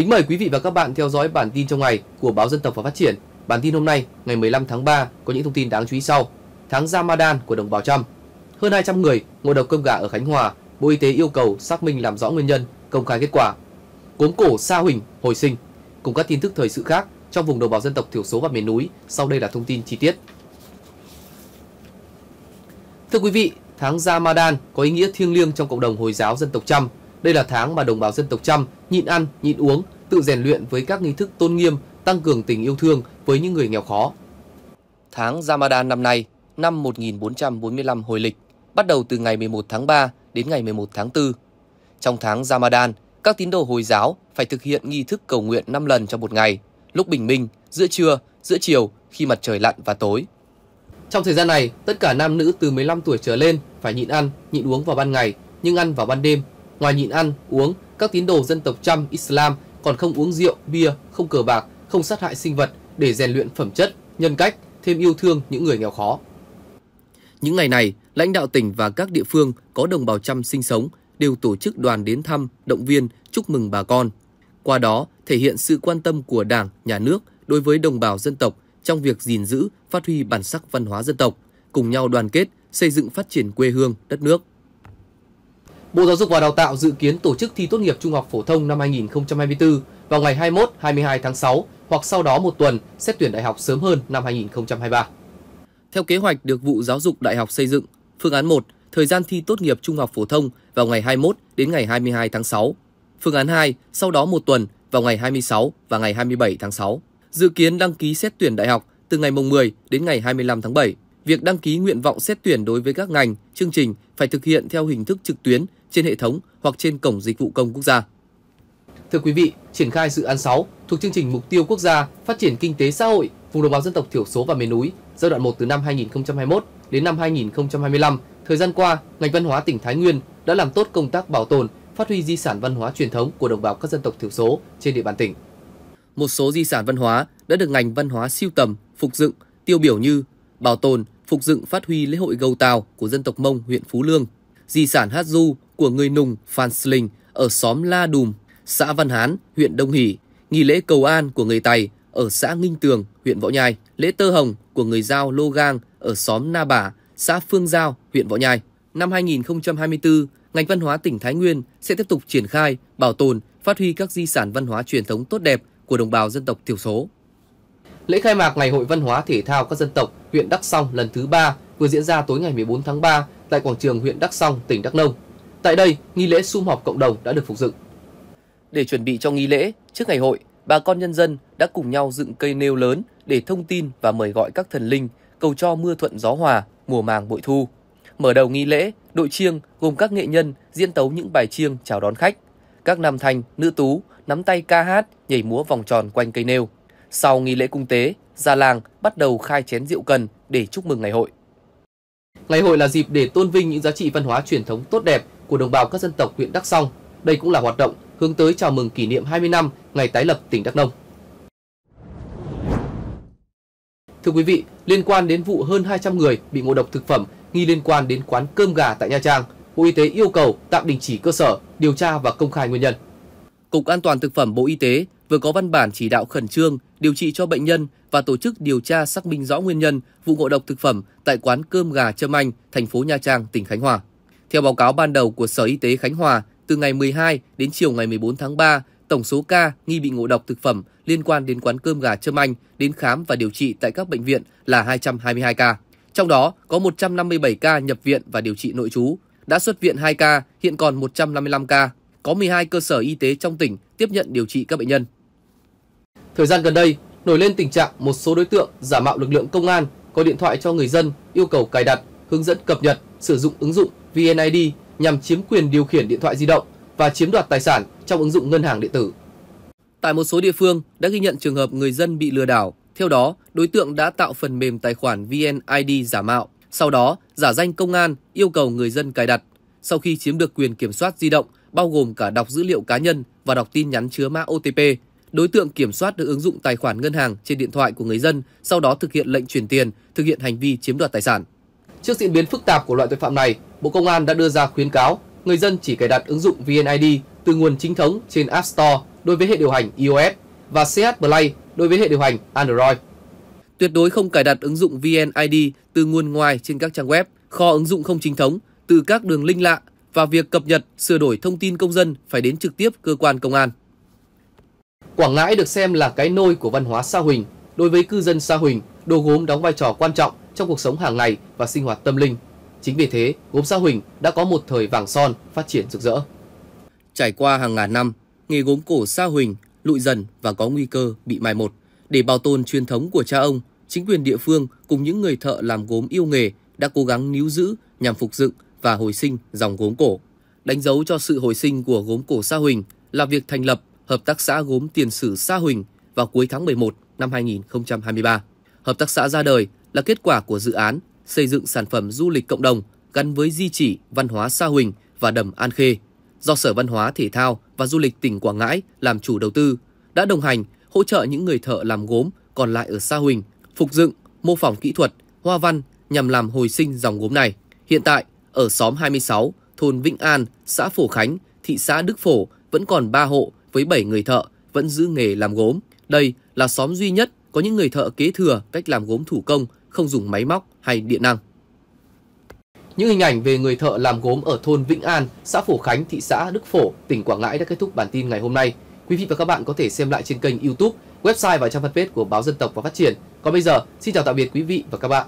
Kính mời quý vị và các bạn theo dõi bản tin trong ngày của báo Dân tộc và Phát triển. Bản tin hôm nay, ngày 15 tháng 3 có những thông tin đáng chú ý sau. Tháng Ramadan của đồng bào Trăm. Hơn 200 người ngộ độc cơm gà ở Khánh Hòa, Bộ Y tế yêu cầu xác minh làm rõ nguyên nhân, công khai kết quả. Cốm cổ Sa Huỳnh hồi sinh. Cùng các tin tức thời sự khác trong vùng đồng bào dân tộc thiểu số và miền núi, sau đây là thông tin chi tiết. Thưa quý vị, tháng Ramadan có ý nghĩa thiêng liêng trong cộng đồng Hồi giáo dân tộc Chăm. Đây là tháng mà đồng bào dân tộc Chăm nhịn ăn, nhịn uống, tự rèn luyện với các nghi thức tôn nghiêm, tăng cường tình yêu thương với những người nghèo khó. Tháng Ramadan năm nay, năm 1445 hồi lịch, bắt đầu từ ngày 11 tháng 3 đến ngày 11 tháng 4. Trong tháng Ramadan, các tín đồ Hồi giáo phải thực hiện nghi thức cầu nguyện 5 lần trong một ngày, lúc bình minh, giữa trưa, giữa chiều, khi mặt trời lặn và tối. Trong thời gian này, tất cả nam nữ từ 15 tuổi trở lên phải nhịn ăn, nhịn uống vào ban ngày, nhưng ăn vào ban đêm. Ngoài nhịn ăn, uống, các tín đồ dân tộc Chăm Islam còn không uống rượu, bia, không cờ bạc, không sát hại sinh vật để rèn luyện phẩm chất, nhân cách, thêm yêu thương những người nghèo khó. Những ngày này, lãnh đạo tỉnh và các địa phương có đồng bào Chăm sinh sống đều tổ chức đoàn đến thăm, động viên, chúc mừng bà con. Qua đó, thể hiện sự quan tâm của Đảng, Nhà nước đối với đồng bào dân tộc trong việc gìn giữ, phát huy bản sắc văn hóa dân tộc, cùng nhau đoàn kết, xây dựng phát triển quê hương, đất nước. Bộ Giáo dục và Đào tạo dự kiến tổ chức thi tốt nghiệp trung học phổ thông năm 2024 vào ngày 21-22 tháng 6 hoặc sau đó một tuần xét tuyển đại học sớm hơn năm 2023. Theo kế hoạch được vụ Giáo dục Đại học xây dựng, phương án 1, thời gian thi tốt nghiệp trung học phổ thông vào ngày 21 đến ngày 22 tháng 6. Phương án 2, sau đó một tuần vào ngày 26 và ngày 27 tháng 6. Dự kiến đăng ký xét tuyển đại học từ ngày 10 đến ngày 25 tháng 7. Việc đăng ký nguyện vọng xét tuyển đối với các ngành, chương trình phải thực hiện theo hình thức trực tuyến trên hệ thống hoặc trên cổng dịch vụ công quốc gia. Thưa quý vị, triển khai dự án 6 thuộc chương trình Mục tiêu Quốc gia Phát triển Kinh tế Xã hội vùng đồng bào dân tộc thiểu số và miền núi giai đoạn 1 từ năm 2021 đến năm 2025, thời gian qua, ngành văn hóa tỉnh Thái Nguyên đã làm tốt công tác bảo tồn, phát huy di sản văn hóa truyền thống của đồng bào các dân tộc thiểu số trên địa bàn tỉnh. Một số di sản văn hóa đã được ngành văn hóa siêu tầm, phục dựng, tiêu biểu như bảo tồn, phục dựng phát huy lễ hội gầu tàu của dân tộc Mông huyện Phú Lương, di sản hát du của người Nùng Phan Sling ở xóm La Đùm, xã Văn Hán, huyện Đông Hỷ, nghi lễ cầu an của người Tày ở xã Nghinh Tường, huyện Võ Nhai, lễ tơ hồng của người Giao Lô Gang ở xóm Na Bả, xã Phương Giao, huyện Võ Nhai. Năm 2024, ngành văn hóa tỉnh Thái Nguyên sẽ tiếp tục triển khai, bảo tồn, phát huy các di sản văn hóa truyền thống tốt đẹp của đồng bào dân tộc thiểu số. Lễ khai mạc Ngày hội Văn hóa Thể thao các dân tộc huyện Đắk Song lần thứ 3 vừa diễn ra tối ngày 14 tháng 3 tại quảng trường huyện Đắk Song, tỉnh Đắk Nông. Tại đây, nghi lễ sum họp cộng đồng đã được phục dựng. Để chuẩn bị cho nghi lễ, trước ngày hội, bà con nhân dân đã cùng nhau dựng cây nêu lớn để thông tin và mời gọi các thần linh, cầu cho mưa thuận gió hòa, mùa màng bội thu. Mở đầu nghi lễ, đội chiêng gồm các nghệ nhân diễn tấu những bài chiêng chào đón khách. Các nam thanh, nữ tú nắm tay ca hát, nhảy múa vòng tròn quanh cây nêu. Sau nghi lễ cung tế, gia làng bắt đầu khai chén rượu cần để chúc mừng ngày hội. Ngày hội là dịp để tôn vinh những giá trị văn hóa truyền thống tốt đẹp của đồng bào các dân tộc huyện Đắk Song. Đây cũng là hoạt động hướng tới chào mừng kỷ niệm 20 năm ngày tái lập tỉnh Đắk Nông. Thưa quý vị, liên quan đến vụ hơn 200 người bị ngộ độc thực phẩm nghi liên quan đến quán cơm gà tại Nha Trang, Bộ Y tế yêu cầu tạm đình chỉ cơ sở, điều tra và công khai nguyên nhân. Cục An toàn thực phẩm Bộ Y tế vừa có văn bản chỉ đạo khẩn trương điều trị cho bệnh nhân và tổ chức điều tra xác minh rõ nguyên nhân vụ ngộ độc thực phẩm tại quán cơm gà Trâm Anh, thành phố Nha Trang, tỉnh Khánh Hòa. Theo báo cáo ban đầu của Sở Y tế Khánh Hòa, từ ngày 12 đến chiều ngày 14 tháng 3, tổng số ca nghi bị ngộ độc thực phẩm liên quan đến quán cơm gà Trâm Anh đến khám và điều trị tại các bệnh viện là 222 ca. Trong đó có 157 ca nhập viện và điều trị nội trú, đã xuất viện 2 ca, hiện còn 155 ca. Có 12 cơ sở y tế trong tỉnh tiếp nhận điều trị các bệnh nhân. Thời gian gần đây, nổi lên tình trạng một số đối tượng giả mạo lực lượng công an có điện thoại cho người dân yêu cầu cài đặt, hướng dẫn cập nhật, sử dụng ứng dụng VNID nhằm chiếm quyền điều khiển điện thoại di động và chiếm đoạt tài sản trong ứng dụng ngân hàng điện tử. Tại một số địa phương đã ghi nhận trường hợp người dân bị lừa đảo. Theo đó, đối tượng đã tạo phần mềm tài khoản VNID giả mạo, sau đó giả danh công an yêu cầu người dân cài đặt. Sau khi chiếm được quyền kiểm soát di động, bao gồm cả đọc dữ liệu cá nhân và đọc tin nhắn chứa mã OTP, đối tượng kiểm soát được ứng dụng tài khoản ngân hàng trên điện thoại của người dân, sau đó thực hiện lệnh chuyển tiền, thực hiện hành vi chiếm đoạt tài sản. Trước diễn biến phức tạp của loại tội phạm này, Bộ Công an đã đưa ra khuyến cáo người dân chỉ cài đặt ứng dụng VNID từ nguồn chính thống trên App Store đối với hệ điều hành iOS và CH Play đối với hệ điều hành Android. Tuyệt đối không cài đặt ứng dụng VNID từ nguồn ngoài trên các trang web, kho ứng dụng không chính thống, từ các đường link lạ và việc cập nhật, sửa đổi thông tin công dân phải đến trực tiếp cơ quan công an. Quảng Ngãi được xem là cái nôi của văn hóa Sa Huỳnh. Đối với cư dân Sa Huỳnh, đồ gốm đóng vai trò quan trọng trong cuộc sống hàng ngày và sinh hoạt tâm linh. Chính vì thế, gốm Sa Huỳnh đã có một thời vàng son phát triển rực rỡ. Trải qua hàng ngàn năm, nghề gốm cổ Sa Huỳnh lụi dần và có nguy cơ bị mai một. Để bảo tồn truyền thống của cha ông, chính quyền địa phương cùng những người thợ làm gốm yêu nghề đã cố gắng níu giữ nhằm phục dựng và hồi sinh dòng gốm cổ. Đánh dấu cho sự hồi sinh của gốm cổ Sa Huỳnh là việc thành lập Hợp tác xã gốm tiền sử Sa Huỳnh vào cuối tháng 11 năm 2023. Hợp tác xã ra đời là kết quả của dự án xây dựng sản phẩm du lịch cộng đồng gắn với di chỉ văn hóa Sa Huỳnh và đầm An Khê do Sở Văn hóa Thể thao và Du lịch tỉnh Quảng Ngãi làm chủ đầu tư, đã đồng hành hỗ trợ những người thợ làm gốm còn lại ở Sa Huỳnh phục dựng, mô phỏng kỹ thuật, hoa văn nhằm làm hồi sinh dòng gốm này. Hiện tại, ở xóm 26, thôn Vĩnh An, xã Phổ Khánh, thị xã Đức Phổ vẫn còn 3 hộ với 7 người thợ vẫn giữ nghề làm gốm. Đây là xóm duy nhất có những người thợ kế thừa cách làm gốm thủ công, không dùng máy móc hay điện năng. Những hình ảnh về người thợ làm gốm ở thôn Vĩnh An, xã Phổ Khánh, thị xã Đức Phổ, tỉnh Quảng Ngãi đã kết thúc bản tin ngày hôm nay. Quý vị và các bạn có thể xem lại trên kênh YouTube, website và trang fanpage của báo Dân tộc và Phát triển. Còn bây giờ, xin chào tạm biệt quý vị và các bạn.